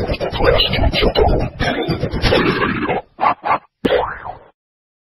그要是또플레 어.